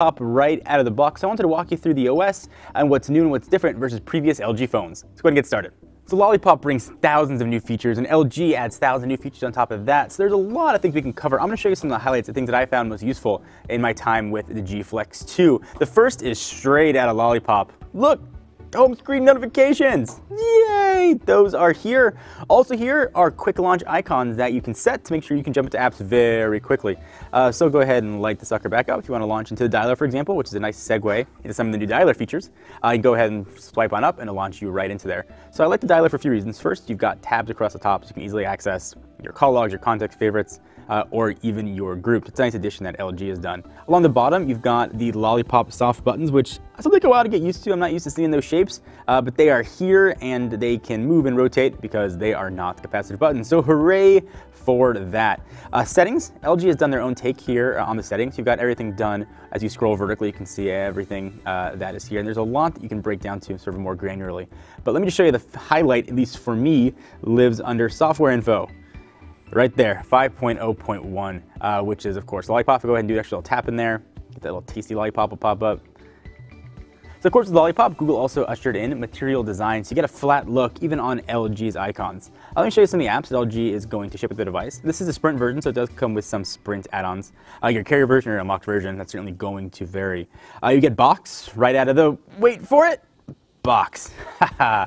Lollipop right out of the box. I wanted to walk you through the OS and what's new and what's different versus previous LG phones. Let's go ahead and get started. So Lollipop brings thousands of new features and LG adds thousands of new features on top of that. So there's a lot of things we can cover. I'm gonna show you some of the highlights of things that I found most useful in my time with the G Flex 2. The first is straight out of Lollipop. Look, home screen notifications. Yay! Those are here. Also here are quick launch icons that you can set to make sure you can jump into apps very quickly. Uh, so go ahead and light the sucker back up if you want to launch into the dialer, for example, which is a nice segue into some of the new dialer features. Uh, you can go ahead and swipe on up and it'll launch you right into there. So I like the dialer for a few reasons. First, you've got tabs across the top so you can easily access your call logs, your contacts, favorites, uh, or even your group. It's a nice addition that LG has done. Along the bottom, you've got the Lollipop soft buttons, which I something take a while to get used to. I'm not used to seeing those shapes, uh, but they are here and they can move and rotate because they are not capacitive buttons. So hooray for that. Uh, settings, LG has done their own take here on the settings. You've got everything done. As you scroll vertically, you can see everything uh, that is here. And there's a lot that you can break down to sort of more granularly. But let me just show you the highlight, at least for me, lives under software info right there, 5.0.1, uh, which is, of course, Lollipop. I'll go ahead and do an extra little tap in there. Get that little tasty Lollipop will pop up. So of course with Lollipop, Google also ushered in material design, so you get a flat look even on LG's icons. Uh, let me show you some of the apps that LG is going to ship with the device. This is a Sprint version, so it does come with some Sprint add-ons. Uh, your carrier version or unlocked version, that's certainly going to vary. Uh, you get Box right out of the, wait for it, box. uh,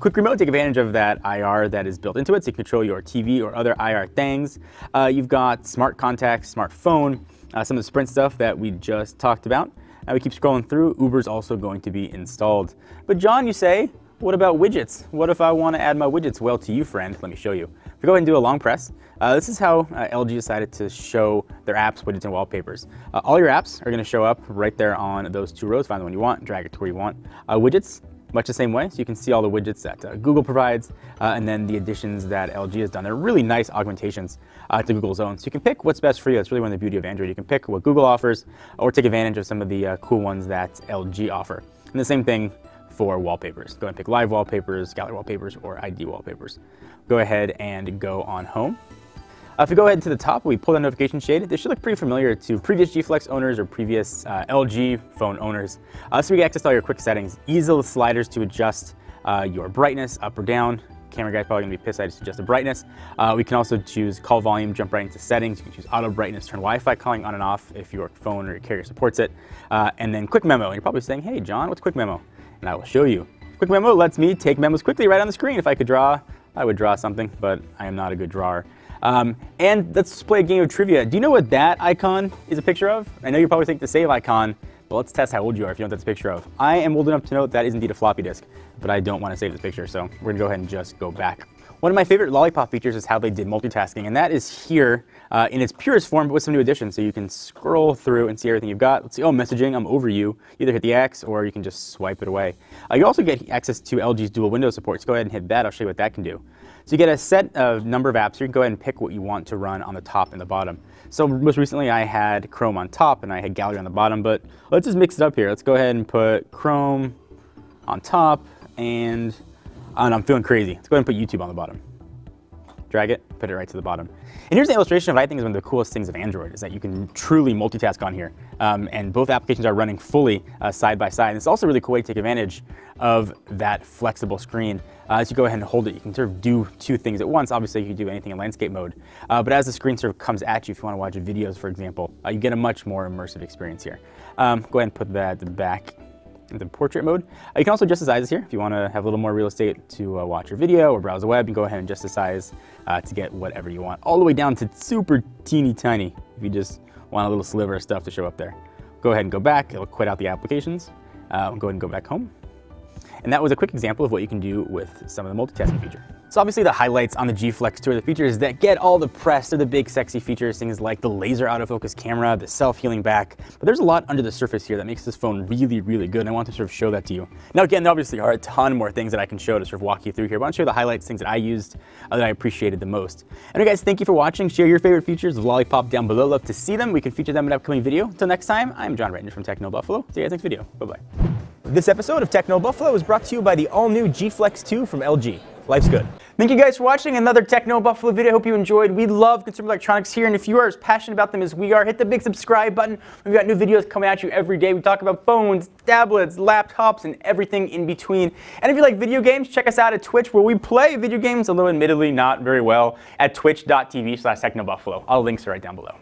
quick remote, take advantage of that IR that is built into it so you can control your TV or other IR things. Uh, you've got smart contacts, smartphone, uh, some of the Sprint stuff that we just talked about. Uh, we keep scrolling through. Uber's also going to be installed. But John, you say, what about widgets? What if I want to add my widgets? Well, to you, friend, let me show you. If we go ahead and do a long press, uh, this is how uh, LG decided to show their apps, widgets, and wallpapers. Uh, all your apps are going to show up right there on those two rows. Find the one you want, drag it to where you want. Uh, widgets, much the same way. So you can see all the widgets that uh, Google provides uh, and then the additions that LG has done. They're really nice augmentations uh, to Google's own. So you can pick what's best for you. That's really one of the beauty of Android. You can pick what Google offers or take advantage of some of the uh, cool ones that LG offer. And the same thing for wallpapers. Go and pick live wallpapers, gallery wallpapers, or ID wallpapers. Go ahead and go on home. Uh, if we go ahead to the top, we pull the notification shade. This should look pretty familiar to previous G Flex owners or previous uh, LG phone owners. Uh, so we get access all your quick settings. Easy sliders to adjust uh, your brightness up or down. Camera guy's probably gonna be pissed I just adjust the brightness. Uh, we can also choose call volume, jump right into settings. You can choose auto brightness, turn Wi-Fi calling on and off if your phone or your carrier supports it. Uh, and then quick memo. And you're probably saying, hey John, what's quick memo? And I will show you. Quick memo lets me take memos quickly right on the screen. If I could draw, I would draw something, but I am not a good drawer. Um, and let's play a game of trivia. Do you know what that icon is a picture of? I know you probably think the save icon, but let's test how old you are if you know what that's a picture of. I am old enough to know that is indeed a floppy disk, but I don't want to save this picture, so we're gonna go ahead and just go back. One of my favorite Lollipop features is how they did multitasking, and that is here uh, in its purest form, but with some new additions. So you can scroll through and see everything you've got. Let's see, oh, messaging, I'm over you. Either hit the X or you can just swipe it away. Uh, you also get access to LG's dual window support, so go ahead and hit that. I'll show you what that can do. So you get a set of number of apps. You can go ahead and pick what you want to run on the top and the bottom. So most recently I had Chrome on top and I had Gallery on the bottom, but let's just mix it up here. Let's go ahead and put Chrome on top and, and I'm feeling crazy. Let's go ahead and put YouTube on the bottom drag it, put it right to the bottom. And here's an illustration of what I think is one of the coolest things of Android, is that you can truly multitask on here. Um, and both applications are running fully uh, side by side. And it's also a really cool way to take advantage of that flexible screen. Uh, as you go ahead and hold it, you can sort of do two things at once. Obviously, you can do anything in landscape mode. Uh, but as the screen sort of comes at you, if you want to watch videos, for example, uh, you get a much more immersive experience here. Um, go ahead and put that back into portrait mode. Uh, you can also adjust the sizes here if you want to have a little more real estate to uh, watch your video or browse the web. You can go ahead and adjust the size uh, to get whatever you want, all the way down to super teeny tiny if you just want a little sliver of stuff to show up there. Go ahead and go back. It'll quit out the applications. Uh, go ahead and go back home. And that was a quick example of what you can do with some of the multitasking feature. So obviously the highlights on the G Flex 2 are the features that get all the press. They're the big sexy features, things like the laser autofocus camera, the self-healing back. But there's a lot under the surface here that makes this phone really, really good. And I want to sort of show that to you. Now again, there obviously are a ton more things that I can show to sort of walk you through here. But I want to show you the highlights, things that I used uh, that I appreciated the most. Anyway guys, thank you for watching. Share your favorite features of Lollipop down below. Love to see them. We can feature them in an upcoming video. Until next time, I'm Jon Rettinger from Techno Buffalo. See you guys next video. Bye-bye. This episode of Techno Buffalo is brought to you by the all-new G Flex 2 from LG. life's good. Thank you guys for watching another Techno Buffalo video. Hope you enjoyed. We love consumer electronics here, and if you are as passionate about them as we are, hit the big subscribe button. We've got new videos coming at you every day. We talk about phones, tablets, laptops, and everything in between. And if you like video games, check us out at Twitch, where we play video games, although admittedly not very well, at twitch.tv slash technobuffalo. All links are right down below.